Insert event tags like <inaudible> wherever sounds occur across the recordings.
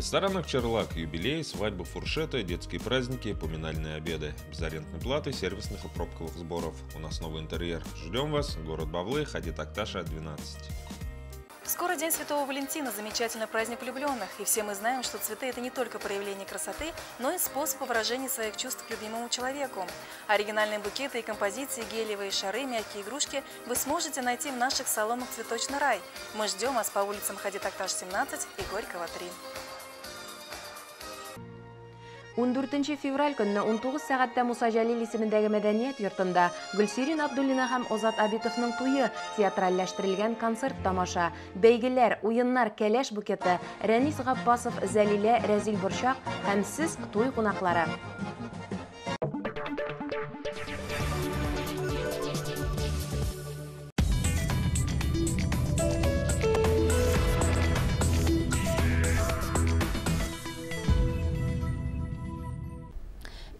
ресторанах Черлак юбилей, свадьбы, фуршеты, детские праздники, поминальные обеды. Без арендной платы, сервисных и пробковых сборов. У нас новый интерьер. Ждем вас. Город Бавлы, Хадит Акташа, 12. Скоро День Святого Валентина – замечательный праздник влюбленных. И все мы знаем, что цветы – это не только проявление красоты, но и способ выражения своих чувств к любимому человеку. Оригинальные букеты и композиции, гелевые шары, мягкие игрушки вы сможете найти в наших салонах «Цветочный рай». Мы ждем вас по улицам Хадит Акташ, 17 и Горького, 3. 14 февраль күнні 19 сағатта Муса Жәлил исемендәге мәдәниет йортында Гүлсирин Абдуллина һәм Озат Абитовның туйы театральләштерелгән концерт тамаша. Бәйгеләр, уйыннар, кәләш букеты, Рәнис Гаппасов, Зәлилә, Рәзил Борчак һәм сез туй кунаклары.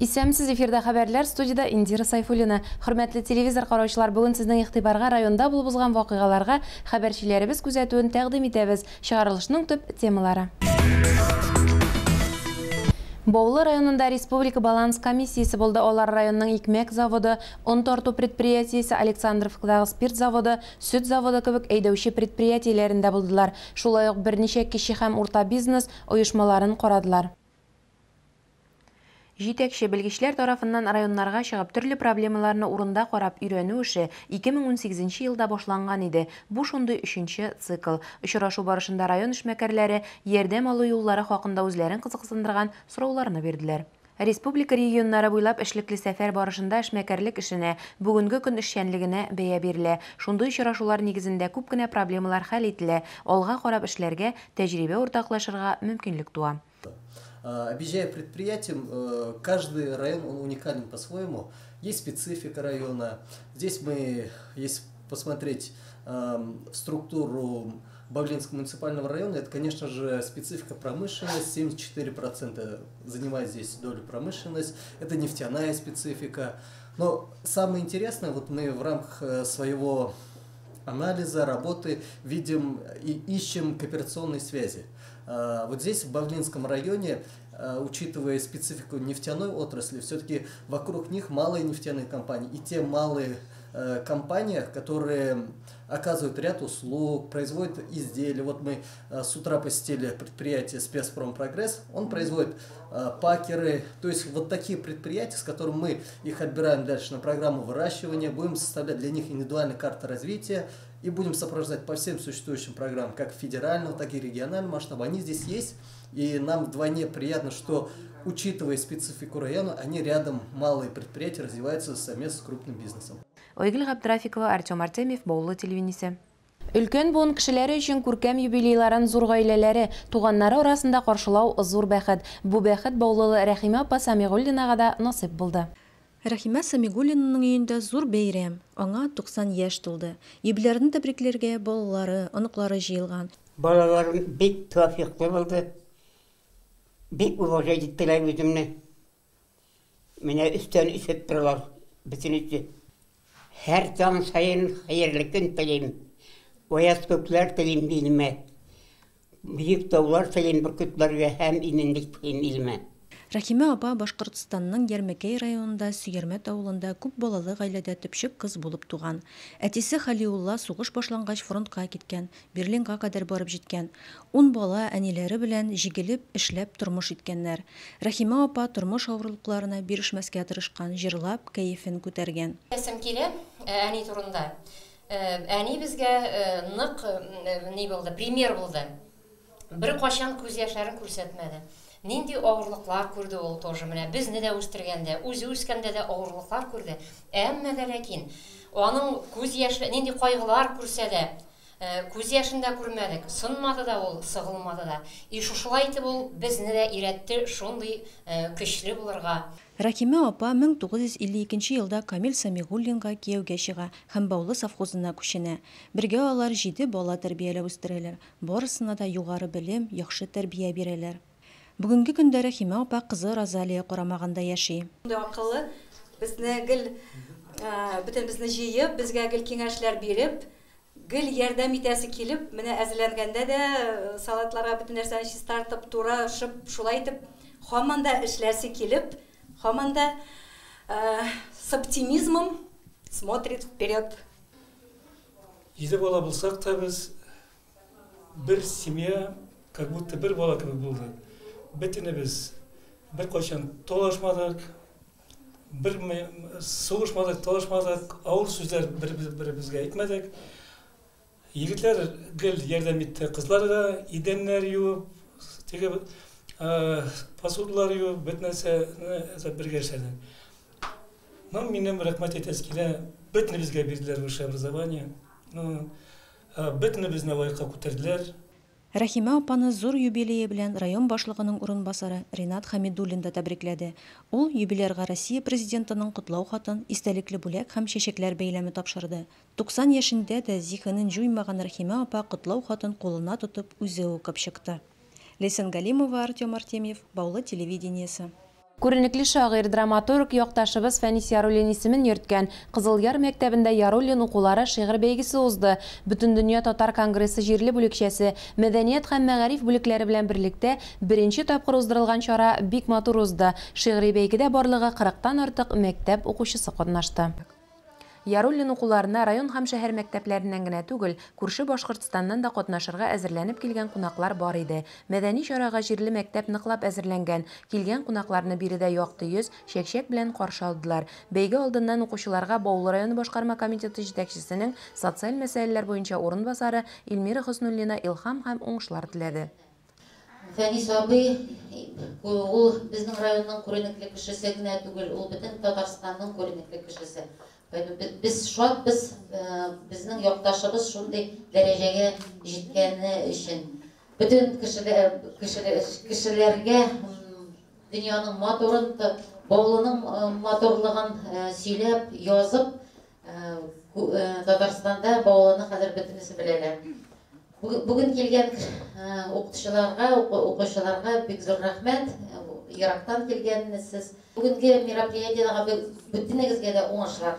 Исәмсез эфирда хәбәрләр студияда Индира Сайфуллина. Хөрмәтле телевизор караучылар, бүгін сезнең игътибарга районда булып узган вакыйгаларга хәбәрчеләребез күзәтүен тәкъдим итәбез. Чыгарылышның төп темалары. Баулы районында республика баланс комиссиясы булды. Олар районның икмәк заводы, он тарту предприятиесе, Александровкадагы спирт заводы, сөт заводы кебек әйдәүче предприятиеләрендә булдылар. Шулай берничә кеше һәм урта бизнес оешмаларын карадылар. Җитәкче белгечләр тарафыннан районнарга чыгып төрле проблемаларны урында карап өйрәнү эше 2018 елда башланган иде. Бу шундый 3 цикл. Очрашу барышында район эшмәкәрләре ярдәм алу юллары хакында үзләрен кызыксындырган сорауларны бирделәр. Республика регионнары буйлап эшлекле сәфәр барышында эшмәкәрлек эшенә, бүгенге көн эшчәнлегенә бәя бирелә. Шундый очрашулар нигезендә күп кенә проблемалар хәл ителә. Алга карап эшләргә, тәҗрибә уртаклашырга мөмкинлек туа. А, объезжая предприятием, э, каждый район он уникален по-своему. Есть специфика района. Здесь мы, если посмотреть структуру Бавлинского муниципального района, это, конечно же, специфика промышленность, 74% занимает здесь долю промышленность, это нефтяная специфика. Но самое интересное, вот мы в рамках э, своего анализа, работы видим и ищем кооперационные связи. А, вот здесь, в Бавлинском районе, а, учитывая специфику нефтяной отрасли, все-таки вокруг них малые нефтяные компании. И те малые э, компании, которые оказывают ряд услуг, производят изделия. Вот мы с утра посетили предприятие Спецпром Прогресс, он производит пакеры, то есть вот такие предприятия, с которыми мы их отбираем дальше на программу выращивания, будем составлять для них индивидуальные карты развития, и будем сопровождать по всем существующим программам, как федерального, так и регионального масштаба. Они здесь есть, и нам вдвойне приятно, что, учитывая специфику района, они рядом, малые предприятия, развиваются совместно с крупным бизнесом. Ойгүл Габдрафикова, Артем Артемьев, Баулы телевидениесе. Өлкән буын кешеләре өчен күркәм юбилейларын зур гаиләләре, туганнары арасында каршылау зур бәхет. Бу бәхет Баулылы Рәхимә апа да насыйп булды. Рәхимә Самигуллинаның өендә зур бәйрәм. Аңа 90 яшь тулды. Ибиләрне тәбрикләргә балалары, оныклары җыелган. Балаларым бик тәвфиклы булды. Бик уважать иттеләр үземне. Менә өстән исеп торалар бөтен үзе. Һәр таң сайын хәерле көн телим. Ояз күкләр телим билмә. Бүйек таулар телим бүркетләргә һәм иминлек телим. Рәхимә апа Башкортстанның Ярмәкәй районында Сөйәрмәт авылында күп балалы гаиләдә төпчек кыз булып туган. Әтисе Халиулла сугыш башлангач фронтка киткән, Берлинга кадәр барып җиткән. Ун бала әниләре белән җигелеп эшләп тормыш иткәннәр. Рәхимә апа тормыш авырлыкларына бирешмәскә тырышкан, җырлап кәефен күтәргән. Әсем килә әни турында. Әни безгә нык ни булды, пример булды. Бер кашан күз яшьләрен күрсәтмәде нинди авырлыклар күрде ул тоже менә безне дә үстергәндә үзе үскәндә дә авырлыклар күрде әмма дә ләкин аның күз яше нинди кайгылар күрсә дә күз яшен дә күрмәдек сынмады да ул сыгылмады да и шушылай итеп ул безне дә өйрәтте шундый көчле булырга Рәхимә апа 1952 елда Камил Самигуллинга кияүгә чыга һәм Баулы совхозына күченә. Бергә алар 7 бала тәрбияләп үстерәләр. Барысына да югары белем, яхшы тәрбия бирәләр. Бүгінгі көндә Рәхимә апа кызы Розалия карамагында яши. Акыллы безне гел бөтен безне җыеп, безгә гел киңәшләр биреп, гел ярдәм итәсе килеп менә әзерләнгәндә дә салатларга бөтен нәрсәне чистартып тура шып шулай итеп һаман да эшләсе килеп һаман да с оптимизмом смотрит вперед жеті бала болсақ та біз бір семья как будто бір бала кебек болды бөтені біз бір қашан толашмадық бір соғышмадық толашмадық ауыр сөздер бір бірімізге айтмадық егітлер гел ярдәм итте кызларга идәннәр юып теге посудалар юып бөтен нәрсәне бергә эшләдек ну минем рәхмәт әйтәсе килә бөтенебезгә бирделәр высшее образование. Ну лайыкка күтәрделәр. Рәхимә апаны зур юбилейы белән район башлыгының урынбасары Ринат Хамидуллин да тәбрикләде. Ул юбилейга Россия президентының котлау хатын, истәлекле бүләк һәм чәчәкләр бәйләме тапшырды. 90 яшендә дә зихенен җуймаган Рәхимә апа котлау хатын кулына тотып үзе укып чыкты. Лесен Галимова, Артем Артемьев, Баулы. Күренекле шагыйрь, драматург якташыбыз Фәнис Яруллин исемен йөрткән Кызылъяр мәктәбендә Яруллин укулары шигырь бәйгесе узды. Бөтен дөнья татар конгрессы җирле бүлекчәсе мәдәният һәм мәгариф бүлекләре белән берлектә беренче тапкыр уздырылган чара бик матур узды. Шигъри бәйгедә барлыгы 40 артык мәктәп укучысы катнашты. Яруллин укуларына район һәм шәһәр мәктәпләреннән генә түгел, күрше Башкортстаннан да катнашырга әзерләнеп килгән кунаклар бар иде. Мәдәни чарага җирле мәктәп ныклап әзерләнгән. Килгән кунакларны биредә якты йөз, чәкчәк белән каршы алдылар. Бәйге алдыннан укучыларга Баулы районы башкарма комитеты җитәкчесенең социаль мәсьәләләр буенча урынбасары Илмира Хөснуллина илһам һәм уңышлар теләде. Фәнис абый, ул безнең районның күренекле кешесе генә түгел, ул бөтен Татарстанның күренекле кешесе. Біз шат біз біздің якташыбыз шундай дәрежеге жеткені үшін. Бүтін кішілерге дүнияның моторын баулының моторлығын сөйлеп язып татарстанда баулыны қазір бүтінісі білелер бүгін келген оқытушыларға оқушыларға бик зор рахмет ирактан келгенсіз. Бүгінгі мероприятиеға бүтінігізге де оңашлар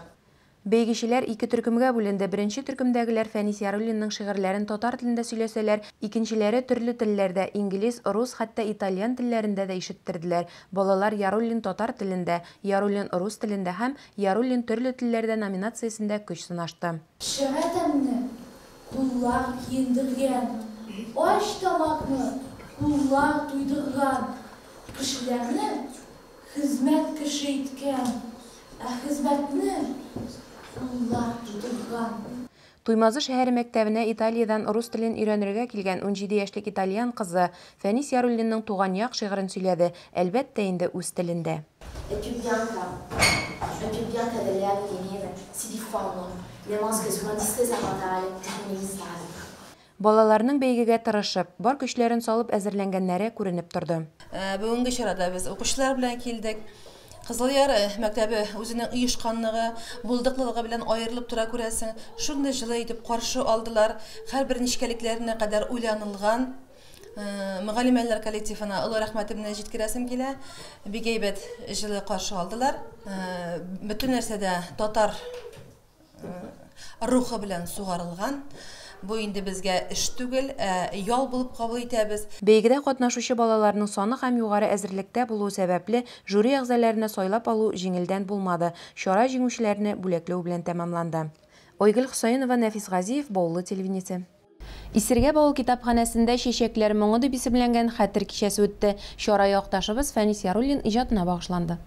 Бәйгешеләр ике төркемгә бүленде. Беренче төркемдәгеләр Фәнис Яруллинның шигырьләрен татар телендә сөйләсәләр, икенчеләре төрле телләрдә инглиз, рус, хәтта итальян телләрендә дә ишеттерделәр. Балалар Яруллин татар телендә, Яруллин рус телендә һәм Яруллин төрле телләрдә номинациясендә көч сынашты. Шәһәтемне куллар киендергән, аш тамакны куллар туйдырган, кешеләрне хезмәт кеше иткән, ә хезмәтне Туймазы шәһәре мәктәбенә Италиядан рус телен өйрәнергә килгән 17 яшьлек итальян кызы Фәнис Яруллинның туган як шигырен сөйләде, әлбәттә инде үз телендә. Балаларның бәйгегә тырышып, бар көчләрен салып әзерләнгәннәре күренеп торды. Бүгенге чарада без укучылар белән килдек. Кызылъяр мәктәбе үзенең оешканлыгы, булдыклылыгы белән аерылып тора күрәсең. Шундый җылы итеп каршы алдылар. Һәрбер нишкәлекләренә кадәр уйланылган. Мөгаллимәләр коллективына олы рәхмәтемне җиткерәсем килә. Бик әйбәт җылы каршы алдылар. Бөтен нәрсәдә татар рухы белән сугарылган. Бу инде безгә эш түгел, ял булып кабул итәбез. Бәйгедә катнашучы балаларның саны һәм югары әзерлектә булуы сәбәпле жюри әгъзаләренә сайлап алу җиңелдән булмады. Чара җиңүчеләрне бүләкләү белән тәмамланды. Ойгөл Хусаинова, Нәфис Газиев, Баулы телевидениесе. Исергә Баул китапханәсендә чәчәкләр моңы дип исемләнгән хәтер кичәсе үтте. Чара якташыбыз Фәнис Яруллин иҗатына багышланды.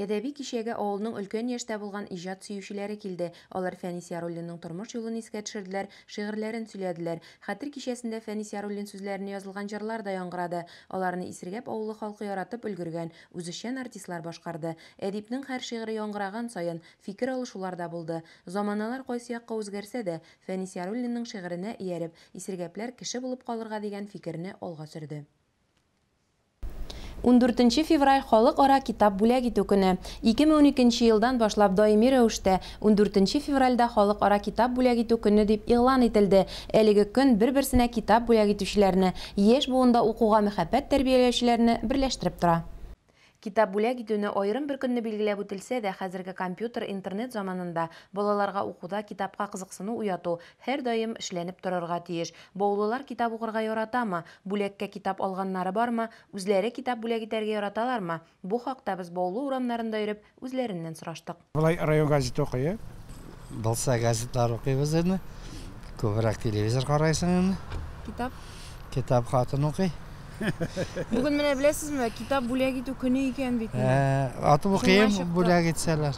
Әдәби кичәгә авылның өлкән яшьтә булган иҗат сөючеләре килде. Алар Фәнис Яруллинның тормыш юлын искә төшерделәр, шигырьләрен сөйләделәр. Хәтер кичәсендә Фәнис Яруллин сүзләренә язылган җырлар да яңгырады. Аларны Исергәп авылы халкы яратып өлгергән, үзешчән артистлар башкарды. Әдипнең һәр шигыре яңгыраган саен фикер алышулар да булды. Заманалар кайсы якка үзгәрсә дә, Фәнис Яруллинның шигыренә ияреп, Исергәпләр кеше булып калырга дигән фикерне алга сөрде. 14 февраль халыкара китап бүләк итү көне. 2012 елдан башлап даими рәвештә 14 февральдә халыкара китап бүләк итү көне дип игълан ителде. Әлеге көн бер-берсенә китап бүләк итүчеләрне, яшь буында укуга мәхәббәт тәрбияләүчеләрне берләштереп тора. Китап бүләк итүне айрым бер көнне билгеләп үтелсә дә, хәзерге компьютер, интернет заманында балаларга укуда китапка кызыксыну уяту һәр даим эшләнеп торырга тиеш. Баулылар китап укырга яратамы? Бүләккә китап алганнары бармы? Үзләре китап бүләк итәргә яраталармы? Бу хакта без Баулы урамнарында йөреп үзләреннән сораштык. Былай район газеты укый. Булса газетлар укыйбыз инде. Күбрәк телевизор карайсың инде. Китап Китап хатын укый. Беләсезме, китап бүләк итү көне икән бит. Ә, Атып укыйм, чыкты. бүләк итсәләр.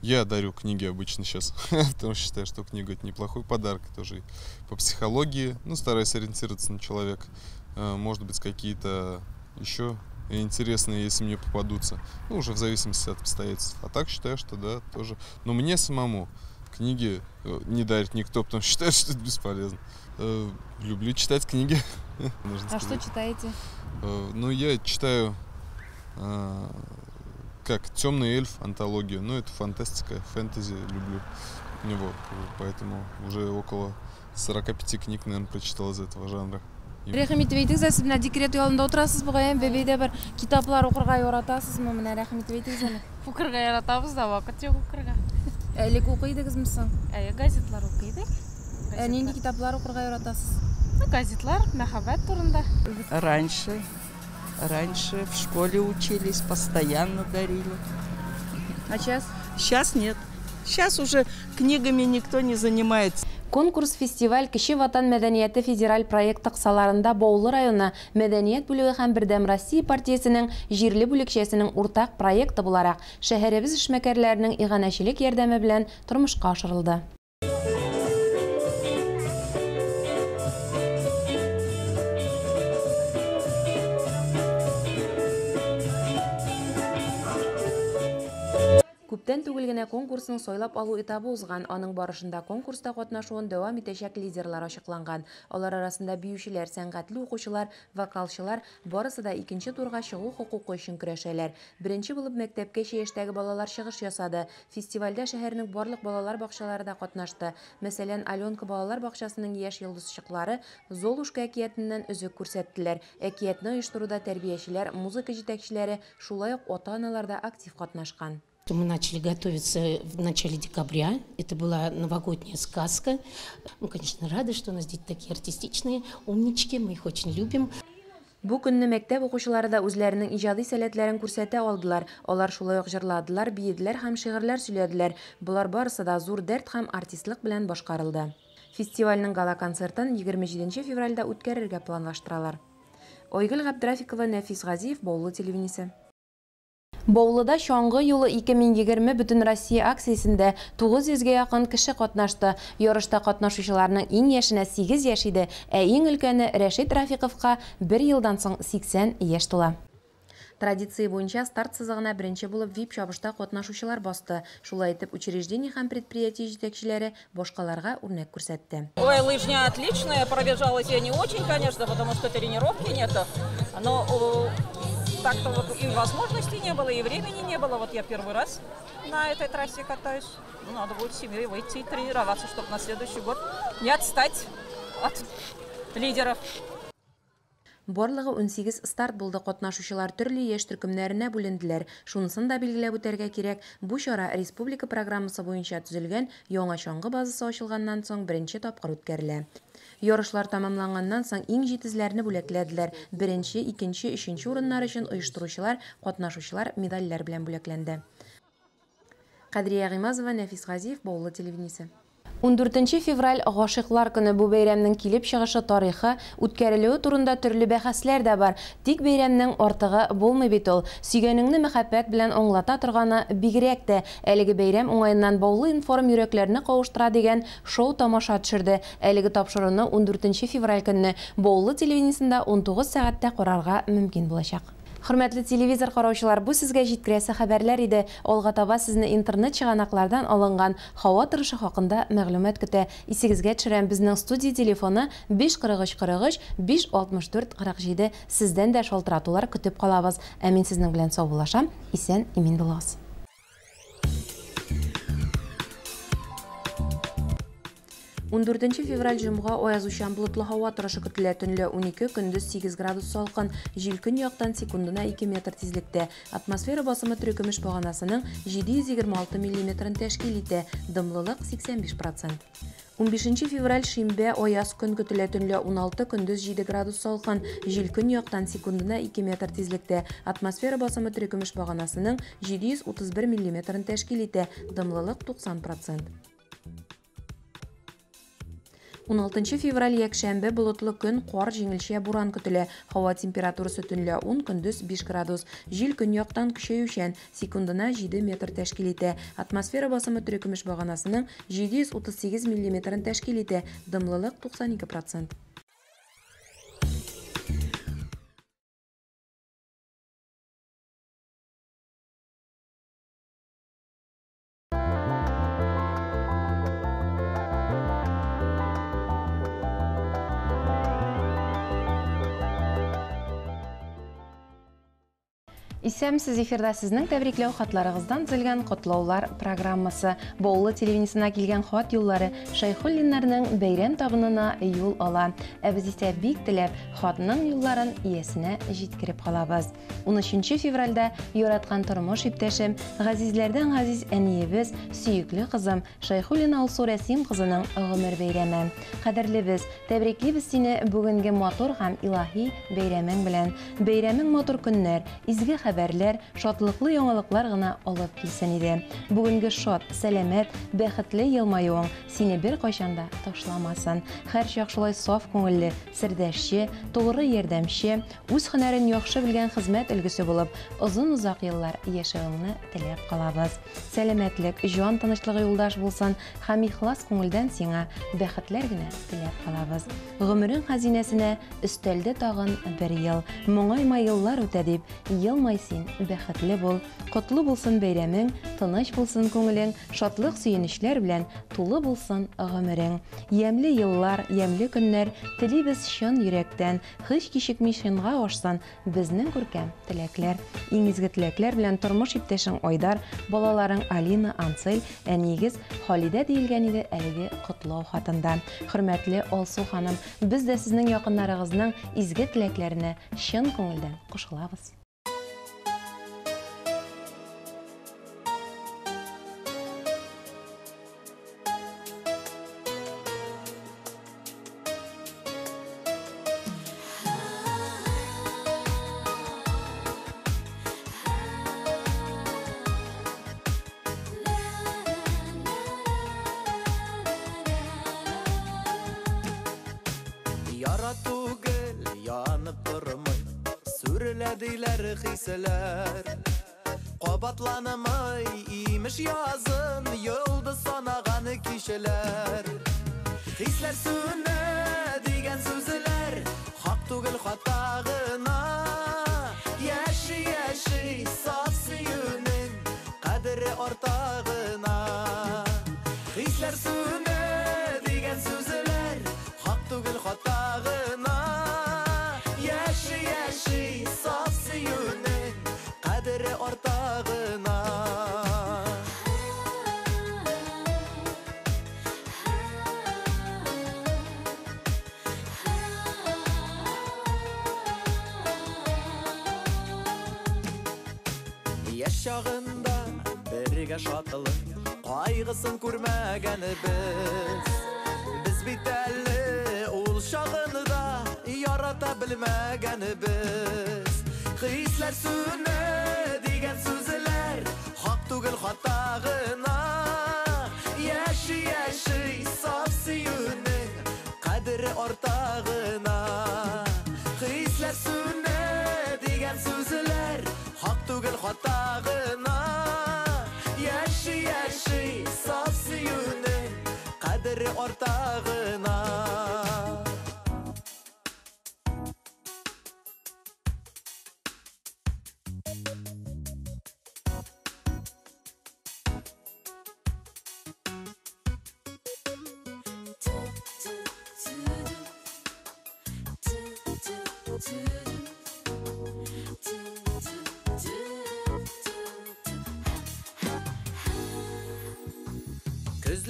Я дарю книги обычно сейчас, <laughs> потому что считаю, что книга это неплохой подарок тоже по психологии. Ну, стараюсь ориентироваться на человека. Э, Может быть, какие-то еще интересные, если мне попадутся. Ну, уже в зависимости от обстоятельств. А так считаю, что да, тоже. Но мне самому книги э, не дарит никто, потому что считает, что это бесполезно. Э, люблю читать книги. <laughs> А что читаете? Э, ну, я читаю как «Темный эльф», антологию. Ну, это фантастика, фэнтези люблю. него, поэтому уже около 45 книг, наверное, прочитал из этого жанра. рахметбейдіңіз ә сіз мына декрет ұялында отырасыз ғой иә бір кітаплар оқырға ұратасыз ма мына рахметбейдіңіз пікірге ұратамыз да уақыт жоқ пікірге Әйе, газетлар укыйдык. Ә нинди китаплар укырга яратасыз? Ну, газетлар мәхәббәт турында. Раньше, раньше в школе учились, постоянно дарили. А сейчас? Сейчас нет. Сейчас уже книгами никто не занимается. Конкурс фестиваль Кеше ватан мәдәнияте федераль проекты кысаларында Баулы районы мәдәният бүлеге һәм Бердәм Россия партиясенең җирле бүлекчәсенең уртак проекты буларак шәһәребез эшмәкәрләренең иганәчелек ярдәме белән тормышка ашырылды. Күптән түгел генә конкурсның сайлап алу этабы узган. Аның барышында конкурста катнашуын дәвам итәчәк лидерлар ачыкланган. Алар арасында биючеләр, сәнгатьле укучылар, вокалчылар барысы да икенче турга чыгу хокукы өчен көрәшәләр. Беренче булып мәктәпкәчә яшьтәге балалар чыгыш ясады. Фестивальдә шәһәрнең барлык балалар бакчалары да катнашты. Мәсәлән, Аленка балалар бакчасының яшь йолдызчыклары Золушка әкиятеннән өзек күрсәттеләр. Әкиятне оештыруда тәрбиячеләр, музыка җитәкчеләре, шулай ук ата-аналар да актив катнашкан. Мы начали готовиться в начале декабря. Это была новогодняя сказка. Мы, конечно, рады, что у нас дети такие артистичные, умнички, мы их очень любим. Бу көнне мәктәп да үзләренең иҗади сәләтләрен күрсәтә алдылар. Алар шулай ук җырладылар, биеделәр һәм шигырьләр сөйләделәр. Булар барысы да зур дәрт һәм артистлык белән башкарылды. Фестивальнең гала концертын 27 февральдә үткәрергә планлаштыралар. Ойгөл Габдрафикова, Нәфис Газиев, Баулы телевидениесе. Баулыда чаңгы юлы 2020 бүтін Россия акциясендә 900-гә якын кеше катнашты. Ярышта катнашучыларның иң яшенә 8 яшь иде, ә иң өлкәне Рәшит Рафиковка 1 елдан соң 80 яшь тула. Традиция буенча старт сызыгына беренче булып VIP чабышта катнашучылар басты. Шулай итеп, учреждение һәм предприятие җитәкчеләре башкаларга үрнәк күрсәтте. Ой, лыжня отличная, пробежалась я не очень, конечно, потому что тренировки нету, но так-то вот и возможности не было, и времени не было. Вот я первый раз на этой трассе катаюсь. Ну, Надо будет с семьей выйти и тренироваться, чтобы на следующий год не отстать от лидеров. Барлыгы 18 старт булды катнашучылар төрле яшь төркемнәренә бүленделәр. Шунысын да билгеләп үтәргә кирәк, бу чара республика программасы буенча төзелгән яңа чаңгы базасы ачылганнан соң беренче тапкыр үткәрелә. Ярышлар тамамланганнан соң иң җитезләрне бүләкләделәр. Беренче, икенче, өченче урыннар өчен оештыручылар, катнашучылар медальләр белән бүләкләнде. Кадрия Гыймазова, Нәфис Газиев, Баулы телевидениесе. 14 февраль гашыйклар көне бу бәйрәмнең килеп чыгышы тарихы, үткәрелүе турында төрле бәхәсләр дә бар. Тик бәйрәмнең артыгы булмый бит ул. Сөйгәнеңне мәхәббәт белән аңлата торганы бигрәк тә әлеге бәйрәм уңаеннан Баулы информ йөрәкләрне кавыштыра дигән шоу тамаша төшерде. Әлеге тапшыруны 14 февраль көнне Баулы телевидениесендә 19 сәгатьтә карарга мөмкин булачак. Хөрмәтле телевизор караучылар, бу сезгә җиткерәсе хәбәрләр иде. Алга таба сезне интернет чыганаклардан алынган һава торышы хакында мәгълүмат көтә. Исегезгә төшерәм безнең студия телефоны 543 43 564 47. Сездән дә шалтыратулар көтеп калабыз. Ә мин сезнең белән саубуллашам. Исән, имин булыгыз. 14 февраль жымға оязучан бұлытлы хауа тұрышы күтілі түнлі 12 күндіз 8 градус салқын, жел күн яқтан секундына 2 метр тезлікті. Атмосфера басымы түрекіміш бағанасының 726 мм тәшкел ете, дымлылық 85%. 15 февраль шимбе ояз күн күтілі түнлі 16 күндіз 7 градус салқын, жел күн яқтан секундына 2 метр тезлікті. Атмосфера басымы түрекіміш бағанасының 731 мм ете, дымлылық 90%. 16 февраль якшәмбе болотлы күн қуар жеңілше буран күтілі. Хауа температурасы түнлі 10 күндіз 5 градус. Жел күн яқтан күшеюшен секундына 7 метр тәшкел ете. Атмосфера басымы түрекіміш бағанасының 738 мм тәшкел ете. Дымлылық 92%. Исәм сіз эфирда сіздің тәбриклеу хатларығыздан зілген құтлаулар программасы. Боулы телевизиясына келген хат юллары Шайхуллиннарның бәйрәм табынына юл ала. Әбіз исә бик тіләп хатның юлларын иесіне жеткіріп қалабыз. 13 февральда юратқан тұрмыш иптәшем, ғазизлерден ғазиз әниебіз, сүйіклі қызым Шайхуллин Алсу Рәсим қызының ғұмыр бәйрәме. Қадірлі біз, тәбриклейбіз сені бүгінгі мотор һәм илаһи бәйрәмең белән. Бәйрәмең мотор көннәр, изге хәбәрләр, шатлыклы яңалыклар гына алып килсен иде. Бүгенге шат, сәламәт, бәхетле елмаюың сине бер кайчан да ташламасын. Һәр чак шулай саф күңелле, сердәшче, тугры ярдәмче, үз һөнәрен яхшы белгән хезмәт өлгесе булып, озын узак еллар яшәвеңне теләп калабыз. Сәламәтлек, җан тынычлыгы юлдаш булсын һәм ихлас күңелдән сиңа бәхетләр генә теләп калабыз. Гомерең хәзинәсенә өстәлде тагын бер ел, моңайма еллар үтә дип, елмай син бәхетле бул, котлы булсын бәйрәмең, тыныч булсын күңелең, шатлык сөенечләр белән тулы булсын гомерең. Ямле еллар, ямле көннәр телибез чын йөрәктән, һич кичекми чынга ашсан безнең күркәм теләкләр. Иң изге теләкләр белән тормыш иптәшең Айдар, балаларың Алина, Ансель, әнигез Халидә диелгән иде әлеге котлау хатында. Хөрмәтле Алсу ханым, без дә сезнең якыннарыгызның изге теләкләренә чын күңелдән кушылабыз. кайгысын күрмәгәнебез. Без бит әле ул чагында ярата белмәгәнебез. Хисләр сүнә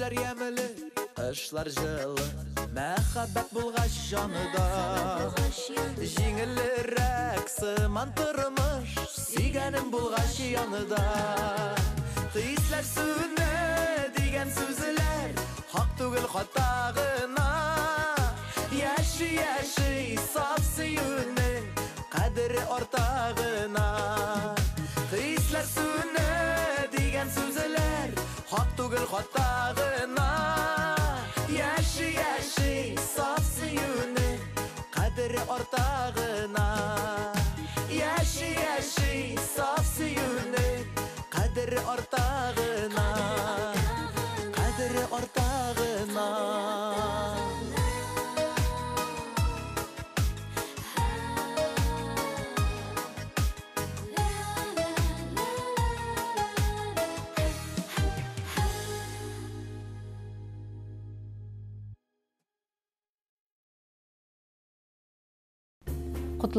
Күзләр ямылы, Кышлар жылы Мәхәббәт булгач җаныда Җиңелрәк сыман тормыш Сөйгәнем булгач яныда Хисләр сүне дигән сүзләр Хак түгел хата гына Яши яши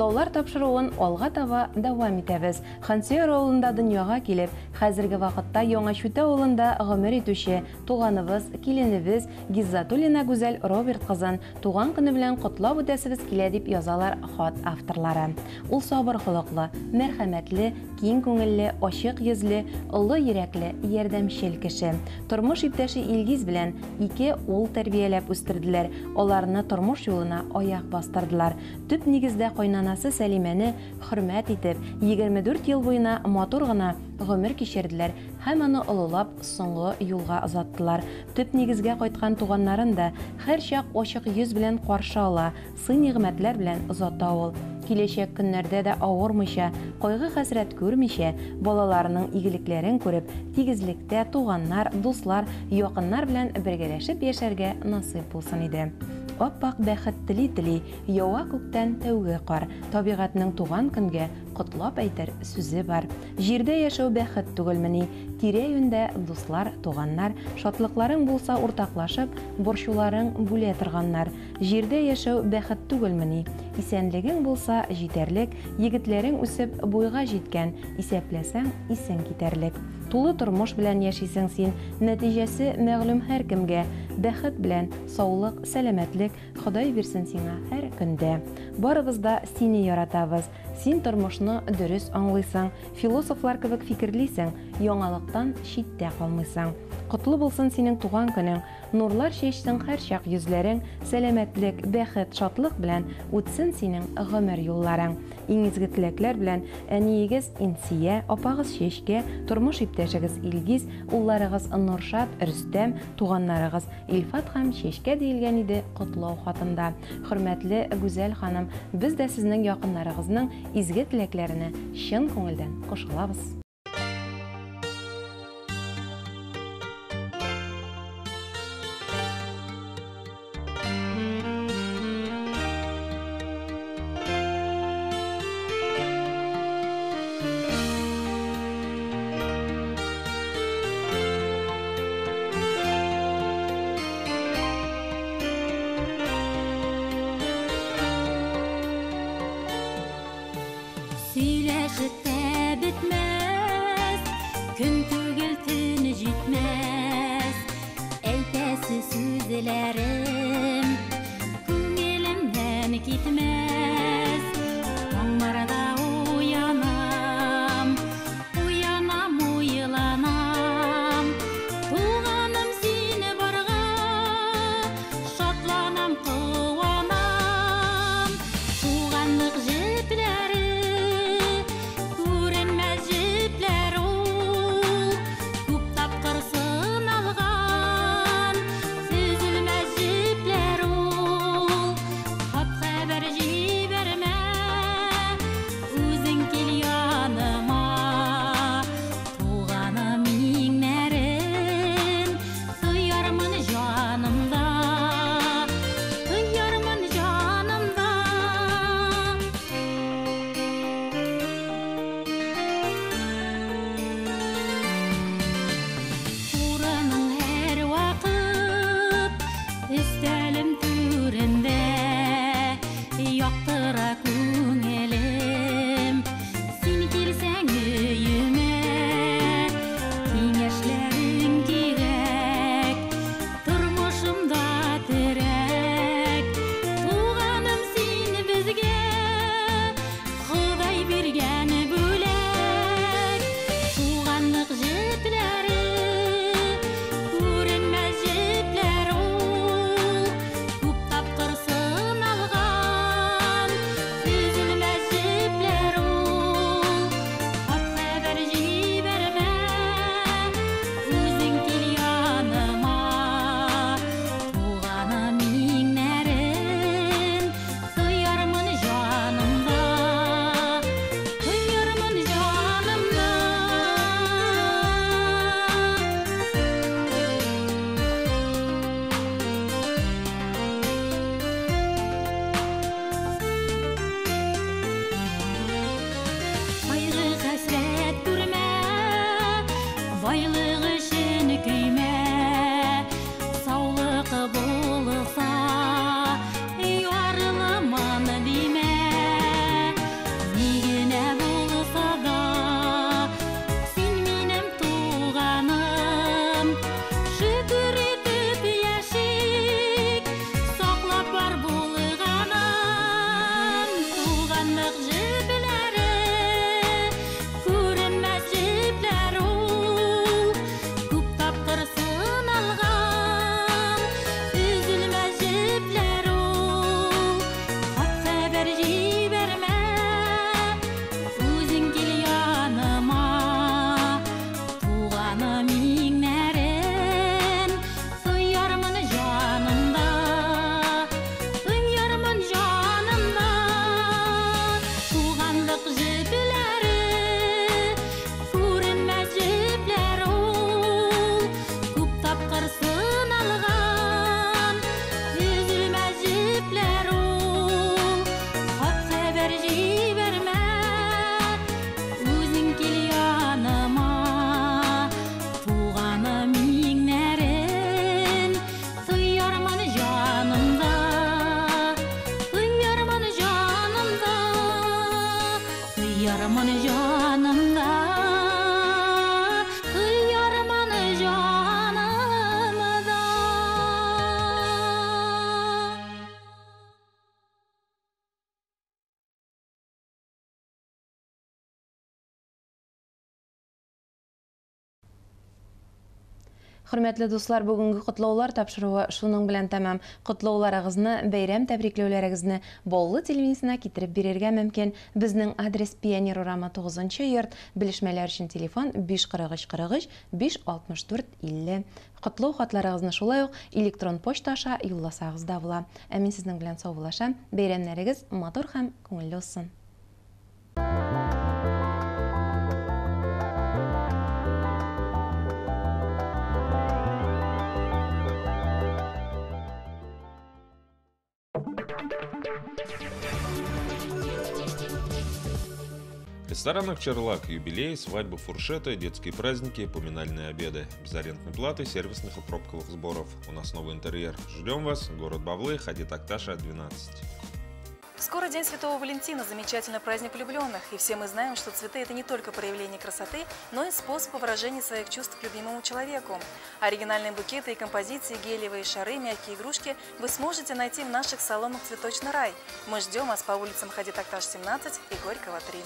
Котлаулар тапшыруын алга таба дәвам итәбез. Хансияр авылында дөньяга килеп, хәзерге вакытта Яңа Шүтә авылында гомер итүче туганыбыз, киленебез Гиззатуллина Гүзәл Роберт кызын туган көне белән котлап үтәсебез килә дип язалар хат авторлары. Ул сабыр холыклы, мәрхәмәтле, киң күңелле, ачык йөзле, олы йөрәкле, ярдәмчел кеше. Тормыш иптәше Илгиз белән ике ул тәрбияләп үстерделәр. Аларны тормыш юлына аяк бастырдылар. Төп нигездә кайнанасы Сәлимәне хөрмәт итеп, 24 ел буена матур гына гомер кичерделәр һәм аны олылап соңгы юлга озаттылар. Төп нигезгә кайткан туганнарын да һәр чак ачык йөз белән каршы ала, сын-нигъмәтләр белән озата ул. Киләчәк көннәрдә дә авырмыйча, кайгы-хәсрәт күрмичә, балаларының игелекләрен күреп, тигезлектә туганнар, дуслар, якыннар белән бергәләшеп яшәргә насыйп булсын иде. Аппак бәхет тели-тели, ява күктән тәүге кар, табигатьнең туган көнгә котлап әйтер сүзе бар. Җирдә яшәү бәхет түгелмени? Тирә-юньдә дуслар, туганнар, шатлыкларың булса уртаклашып, борчуларың бүлә торганнар. Җирдә яшәү бәхет түгелмени? Исәнлегең булса җитәрлек, егетләрең үсеп буйга җиткән, исәпләсәң исең китәрлек. Тулы тормыш белән яшисең син, нәтиҗәсе мәгълүм һәр кемгә. Бәхет белән, саулык, сәламәтлек Ходай бирсен сиңа һәр көндә. Барыбыз да сине яратабыз. Син тормышны дөрес аңлыйсың, философлар кебек фикерлисең, яңалыктан читтә калмыйсың. Котлы булсын синең туган көнең, нурлар чәчсен һәр чак йөзләрең, сәламәтлек, бәхет, шатлык белән үтсен синең гомер юлларың. Иң изге теләкләр белән әниегез Инсия, апагыз Чәчкә, тормыш иптәшегез Илгиз, улларыгыз Нуршат, Рөстәм, туганнарыгыз Илфат һәм Чәчкә диелгән иде котлау хатында. Хөрмәтле Гүзәл ханым, без дә сезнең якыннарыгызның изге теләкләренә чын күңелдән кушылабыз. Хөрмәтле дуслар, бүгенге котлаулар тапшыруы шуның белән тәмам. Котлауларыгызны, бәйрәм тәбрикләүләрегезне Боллы телевизиясенә китереп бирергә мөмкин. Безнең адрес Пионер урамы 9 йорт. Белешмәләр өчен телефон 543 43 564 50. Котлау хатларыгызны шулай ук электрон почта аша юлласагыз да була. Ә сезнең белән. Бәйрәмнәрегез булсын. Ресторанах Чарлак юбилей, свадьбы, фуршеты, детские праздники, поминальные обеды. Без арендной платы, сервисных и пробковых сборов. У нас новый интерьер. Ждем вас. Город Бавлы, Хадид Акташа, 12. Скоро День Святого Валентина, замечательный праздник влюбленных. И все мы знаем, что цветы – это не только проявление красоты, но и способ выражения своих чувств к любимому человеку. Оригинальные букеты и композиции, гелевые шары, мягкие игрушки вы сможете найти в наших салонах «Цветочный рай». Мы ждем вас по улицам Хадид Акташ, 17 и Горького, 3.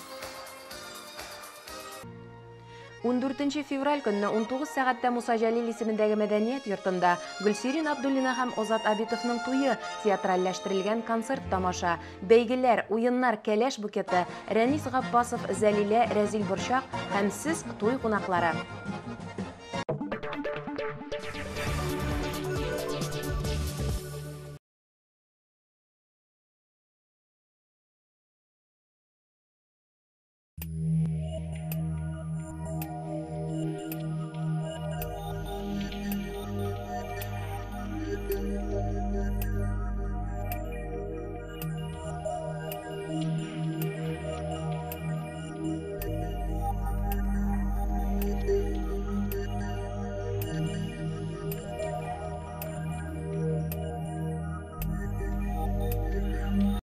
14 февраль көнне 19 сәгатьтә Муса Җәлил исемендәге мәдәният йортында Гөлсирин Абдуллина һәм Озат Абитовның туйы театральләштерелгән концерт тамаша, бәйгеләр, уеннар, кәләш букеты, Рәнис Габбасов, Зәлилә, Рәзил Борчак һәм сез туй кунаклары.